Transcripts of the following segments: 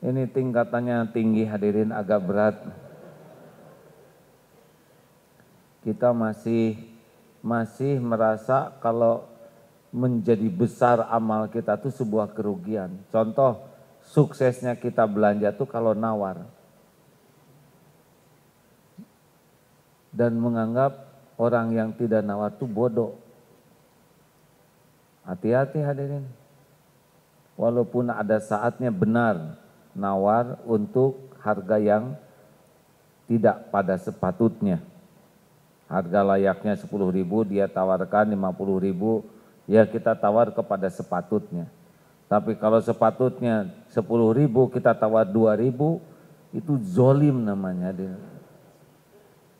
Ini tingkatannya tinggi hadirin agak berat. Kita masih masih merasa kalau menjadi besar amal kita itu sebuah kerugian. Contoh suksesnya kita belanja tuh kalau nawar. Dan menganggap orang yang tidak nawar itu bodoh. Hati-hati hadirin. Walaupun ada saatnya benar nawar untuk harga yang tidak pada sepatutnya. Harga layaknya 10 ribu dia tawarkan 50 ribu ya kita tawar kepada sepatutnya. Tapi kalau sepatutnya 10 ribu kita tawar 2 ribu itu zolim namanya.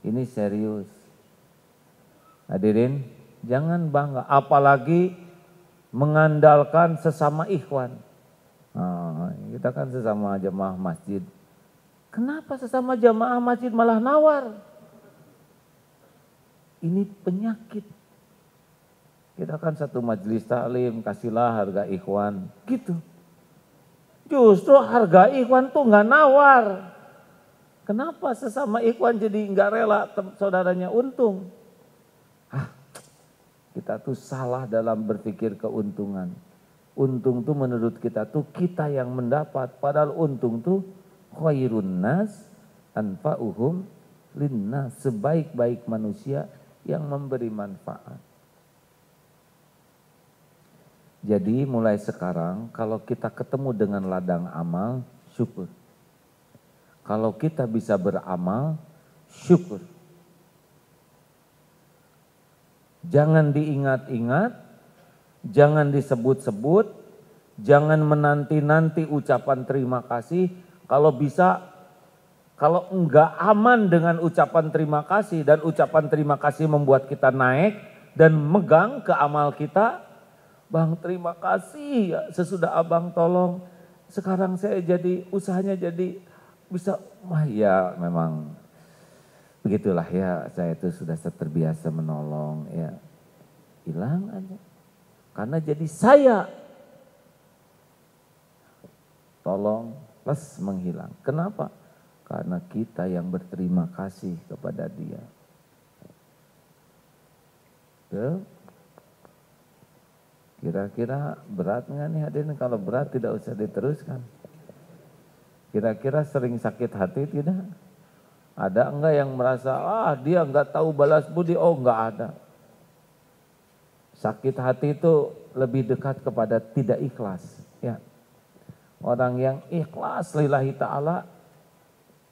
Ini serius. Hadirin, jangan bangga. Apalagi mengandalkan sesama ikhwan. Nah, kita kan sesama jemaah masjid. Kenapa sesama jemaah masjid malah nawar? Ini penyakit. Kita kan satu majelis taklim, kasihlah harga ikhwan. Gitu. Justru harga ikhwan tuh nggak nawar. Kenapa sesama ikhwan jadi nggak rela saudaranya untung? Kita tuh salah dalam berpikir keuntungan. Untung tuh menurut kita tuh kita yang mendapat. Padahal untung tuh khairun nas anfa'uhum linnas. Sebaik-baik manusia yang memberi manfaat. Jadi mulai sekarang kalau kita ketemu dengan ladang amal, syukur. Kalau kita bisa beramal, syukur. Jangan diingat-ingat, jangan disebut-sebut, jangan menanti-nanti ucapan terima kasih. Kalau bisa, kalau enggak aman dengan ucapan terima kasih dan ucapan terima kasih membuat kita naik dan megang ke amal kita, Bang terima kasih ya sesudah abang tolong. Sekarang saya jadi usahanya jadi bisa, wah ya memang Begitulah ya, saya itu sudah terbiasa menolong ya. Hilang aja. Karena jadi saya. Tolong plus menghilang. Kenapa? Karena kita yang berterima kasih kepada dia. Kira-kira berat nggak nih hadirin? Kalau berat tidak usah diteruskan. Kira-kira sering sakit hati tidak? Ada enggak yang merasa, ah dia enggak tahu balas budi? Oh enggak ada. Sakit hati itu lebih dekat kepada tidak ikhlas. Ya. Orang yang ikhlas lillahi ta'ala,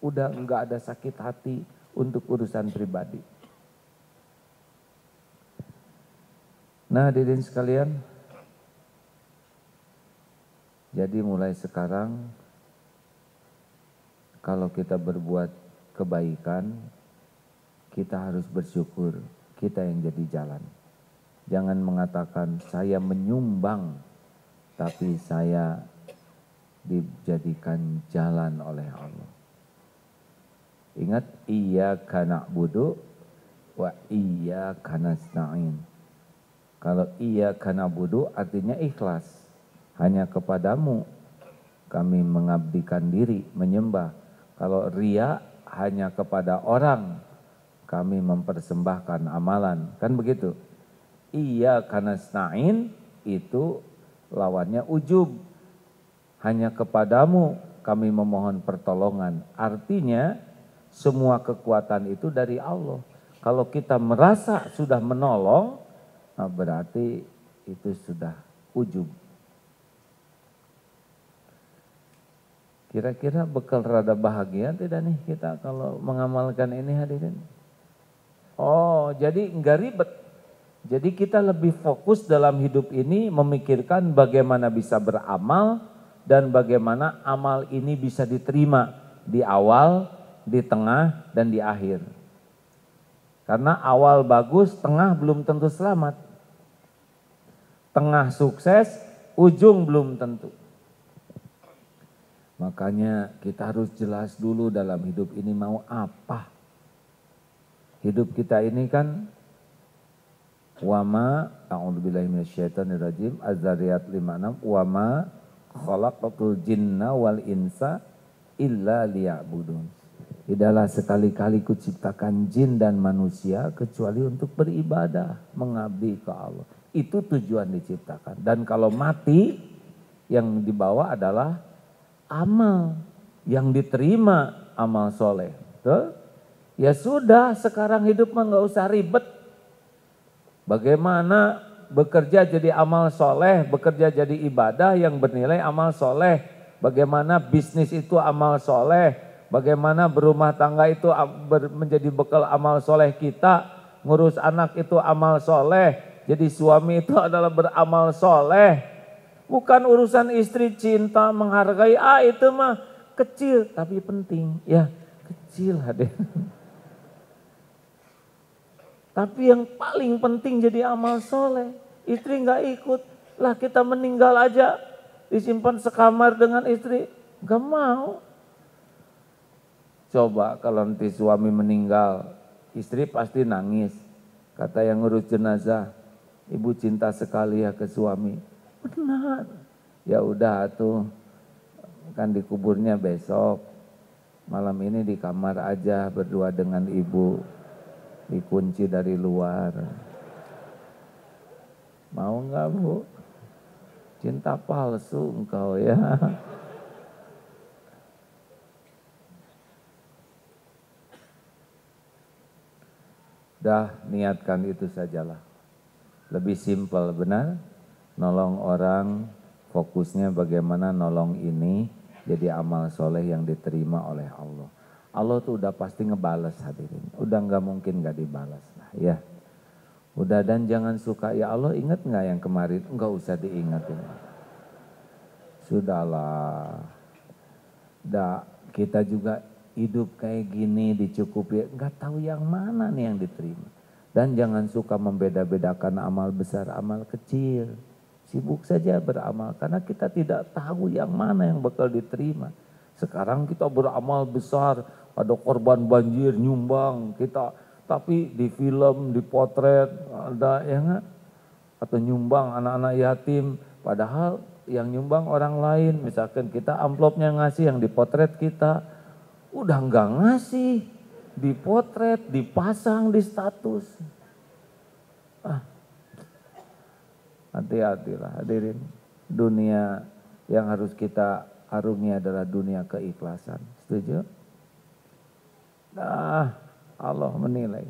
udah enggak ada sakit hati untuk urusan pribadi. Nah didin sekalian, jadi mulai sekarang kalau kita berbuat kebaikan, kita harus bersyukur kita yang jadi jalan. Jangan mengatakan saya menyumbang, tapi saya dijadikan jalan oleh Allah. Ingat, iya karena budu, wa iya karena nasta'in. Kalau iya karena budu artinya ikhlas. Hanya kepadamu kami mengabdikan diri, menyembah. Kalau ria hanya kepada orang kami mempersembahkan amalan. Kan begitu. Iya karena stain itu lawannya ujub. Hanya kepadamu kami memohon pertolongan. Artinya semua kekuatan itu dari Allah. Kalau kita merasa sudah menolong, nah berarti itu sudah ujub. Kira-kira bekal rada bahagia tidak nih kita kalau mengamalkan ini hadirin? Oh, jadi enggak ribet. Jadi kita lebih fokus dalam hidup ini memikirkan bagaimana bisa beramal dan bagaimana amal ini bisa diterima di awal, di tengah, dan di akhir. Karena awal bagus, tengah belum tentu selamat. Tengah sukses, ujung belum tentu. Makanya kita harus jelas dulu dalam hidup ini mau apa. Hidup kita ini kan wama a'udzubillahi minasyaitonirrajim az-zariyat 56 wama khalaqatul jinna wal insa illa liya'budun. Tidaklah sekali-kali kuciptakan jin dan manusia kecuali untuk beribadah, mengabdi ke Allah. Itu tujuan diciptakan. Dan kalau mati, yang dibawa adalah amal. Yang diterima amal soleh. Tuh. Ya sudah, sekarang hidup mah nggak usah ribet. Bagaimana bekerja jadi amal soleh, bekerja jadi ibadah yang bernilai amal soleh. Bagaimana bisnis itu amal soleh, Bagaimana berumah tangga itu menjadi bekal amal soleh kita. Ngurus anak itu amal soleh. Jadi suami itu adalah beramal soleh. Bukan urusan istri cinta menghargai. Ah itu mah kecil tapi penting. Ya kecil hadir. Tapi yang paling penting jadi amal soleh. Istri nggak ikut. Lah kita meninggal aja. Disimpan sekamar dengan istri. Gak mau. Coba kalau nanti suami meninggal, istri pasti nangis. Kata yang ngurus jenazah, ibu cinta sekali ya ke suami. Benar. Ya udah tuh, kan dikuburnya besok. Malam ini di kamar aja berdua dengan ibu. Dikunci dari luar. Mau nggak bu? Cinta palsu engkau ya. Dah niatkan itu sajalah. Lebih simpel benar. Nolong orang, fokusnya bagaimana nolong ini jadi amal soleh yang diterima oleh Allah. Allah tuh udah pasti ngebales hadirin. Udah nggak mungkin nggak dibalas lah ya. Udah dan jangan suka ya Allah ingat nggak yang kemarin? Nggak usah diingatin. Sudahlah. Dah kita juga hidup kayak gini dicukupi, nggak tahu yang mana nih yang diterima. Dan jangan suka membeda-bedakan amal besar, amal kecil. Sibuk saja beramal karena kita tidak tahu yang mana yang bakal diterima. Sekarang kita beramal besar, ada korban banjir nyumbang kita, tapi di film, di potret ada ya enggak? Atau nyumbang anak-anak yatim, padahal yang nyumbang orang lain, misalkan kita amplopnya ngasih yang dipotret kita, udah nggak ngasih, dipotret, dipasang di status. Ah, hati-hatilah hadirin. Dunia yang harus kita arungi adalah dunia keikhlasan. Setuju? Nah, Allah menilai.